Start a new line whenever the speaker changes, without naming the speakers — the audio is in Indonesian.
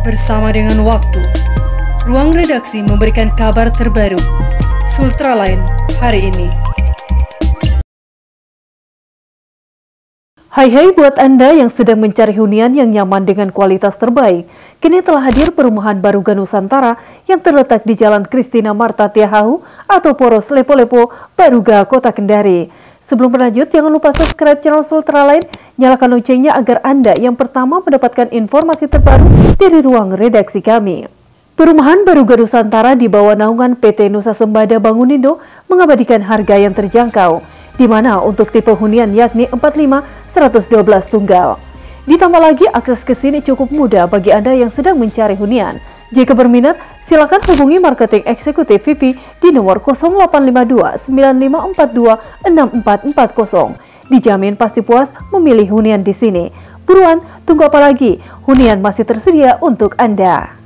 bersama dengan waktu. Ruang redaksi memberikan kabar terbaru. Sultraline hari ini.
Hai hai buat Anda yang sedang mencari hunian yang nyaman dengan kualitas terbaik. Kini telah hadir perumahan Baruga Nusantara yang terletak di Jalan Kristina Marta Tiahahu atau Poros Lepo-Lepo, Baruga, Kota Kendari. Sebelum berlanjut, jangan lupa subscribe channel Sultra lain, nyalakan loncengnya agar Anda yang pertama mendapatkan informasi terbaru dari ruang redaksi kami. Perumahan Baruga Nusantara di bawah naungan PT Nusa Sembada Bangunindo mengabadikan harga yang terjangkau, di mana untuk tipe hunian yakni 45 112 tunggal. Ditambah lagi akses ke sini cukup mudah bagi Anda yang sedang mencari hunian. Jika berminat, silakan hubungi marketing eksekutif Vivi di nomor 0852 9542 6440. Dijamin pasti puas memilih hunian di sini. Buruan, tunggu apa lagi? Hunian masih tersedia untuk Anda.